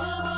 Oh. whoa.